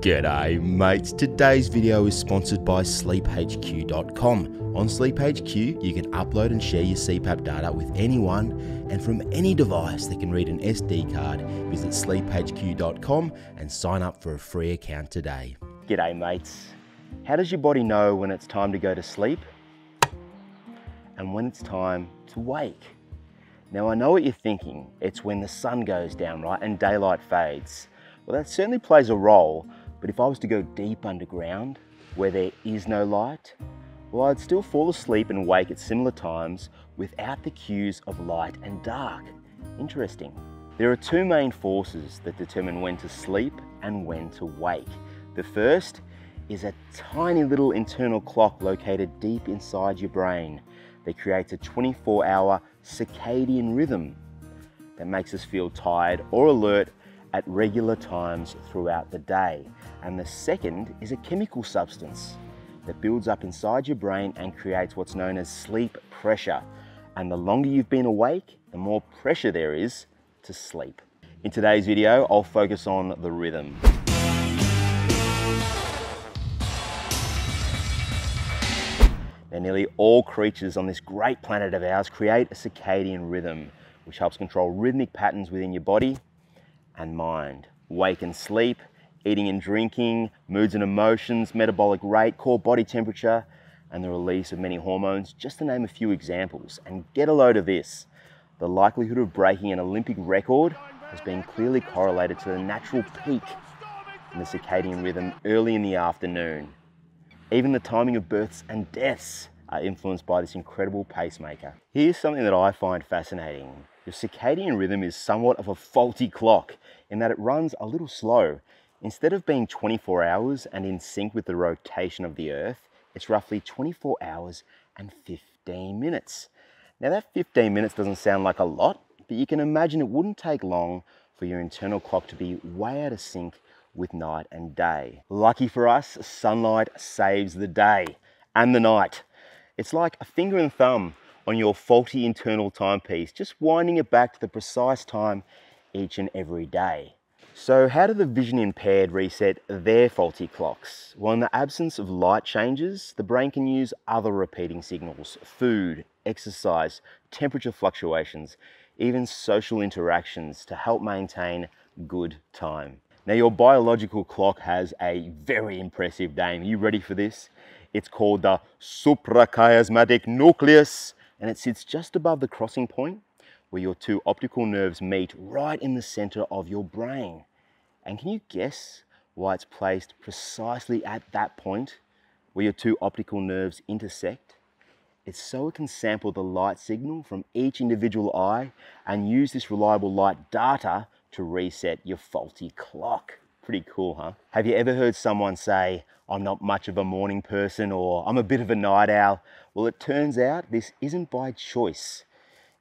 G'day mates, today's video is sponsored by sleephq.com. On SleepHQ you can upload and share your CPAP data with anyone and from any device that can read an SD card. Visit sleephq.com and sign up for a free account today. G'day mates, how does your body know when it's time to go to sleep and when it's time to wake? Now I know what you're thinking, it's when the sun goes down, right, and daylight fades. Well, that certainly plays a role, but if I was to go deep underground, where there is no light, well, I'd still fall asleep and wake at similar times without the cues of light and dark. Interesting. There are two main forces that determine when to sleep and when to wake. The first is a tiny little internal clock located deep inside your brain that creates a 24 hour circadian rhythm that makes us feel tired or alert at regular times throughout the day. And the second is a chemical substance that builds up inside your brain and creates what's known as sleep pressure. And the longer you've been awake, the more pressure there is to sleep. In today's video, I'll focus on the rhythm. Now, nearly all creatures on this great planet of ours create a circadian rhythm, which helps control rhythmic patterns within your body and mind. Wake and sleep, eating and drinking, moods and emotions, metabolic rate, core body temperature, and the release of many hormones, just to name a few examples. And get a load of this the likelihood of breaking an Olympic record has been clearly correlated to the natural peak in the circadian rhythm early in the afternoon. Even the timing of births and deaths are influenced by this incredible pacemaker. Here's something that I find fascinating. Your circadian rhythm is somewhat of a faulty clock in that it runs a little slow. Instead of being 24 hours and in sync with the rotation of the Earth, it's roughly 24 hours and 15 minutes. Now that 15 minutes doesn't sound like a lot, but you can imagine it wouldn't take long for your internal clock to be way out of sync with night and day. Lucky for us, sunlight saves the day and the night. It's like a finger and thumb on your faulty internal timepiece, just winding it back to the precise time each and every day. So how do the vision impaired reset their faulty clocks? Well, in the absence of light changes, the brain can use other repeating signals, food, exercise, temperature fluctuations, even social interactions to help maintain good time. Now your biological clock has a very impressive name. Are you ready for this? It's called the suprachiasmatic nucleus and it sits just above the crossing point where your two optical nerves meet right in the center of your brain. And can you guess why it's placed precisely at that point where your two optical nerves intersect? It's so it can sample the light signal from each individual eye and use this reliable light data to reset your faulty clock. Pretty cool, huh? Have you ever heard someone say, I'm not much of a morning person or I'm a bit of a night owl? Well, it turns out this isn't by choice.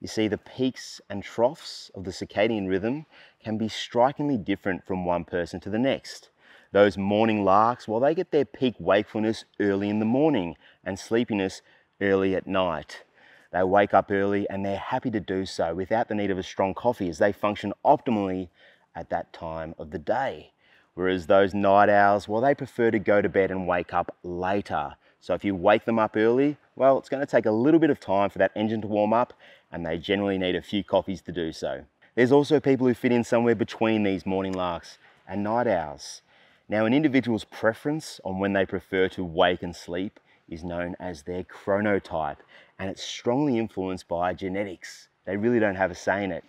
You see, the peaks and troughs of the circadian rhythm can be strikingly different from one person to the next. Those morning larks, well, they get their peak wakefulness early in the morning and sleepiness early at night. They wake up early and they're happy to do so without the need of a strong coffee as they function optimally at that time of the day. Whereas those night owls, well, they prefer to go to bed and wake up later. So if you wake them up early, well, it's going to take a little bit of time for that engine to warm up and they generally need a few coffees to do so. There's also people who fit in somewhere between these morning larks and night owls. Now, an individual's preference on when they prefer to wake and sleep is known as their chronotype, and it's strongly influenced by genetics. They really don't have a say in it.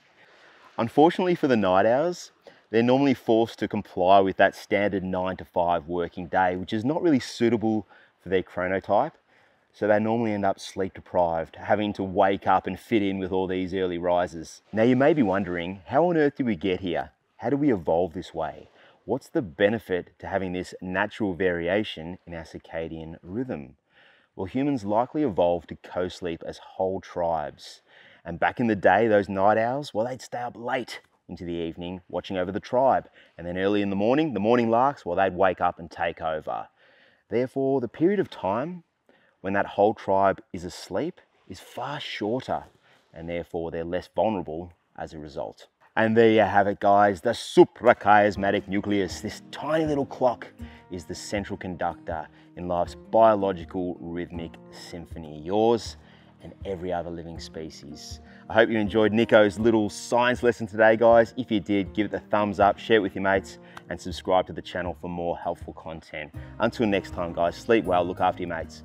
Unfortunately for the night owls, they're normally forced to comply with that standard nine to five working day, which is not really suitable for their chronotype. So they normally end up sleep deprived, having to wake up and fit in with all these early rises. Now you may be wondering, how on earth did we get here? How do we evolve this way? What's the benefit to having this natural variation in our circadian rhythm? Well, humans likely evolved to co-sleep as whole tribes. And back in the day, those night owls, well, they'd stay up late into the evening watching over the tribe. And then early in the morning, the morning larks, well, they'd wake up and take over. Therefore, the period of time when that whole tribe is asleep is far shorter, and therefore they're less vulnerable as a result. And there you have it, guys. The suprachiasmatic nucleus, this tiny little clock, is the central conductor in life's biological rhythmic symphony. Yours and every other living species. I hope you enjoyed Nicko's little science lesson today, guys. If you did, give it the thumbs up, share it with your mates, and subscribe to the channel for more helpful content. Until next time, guys, sleep well, look after your mates,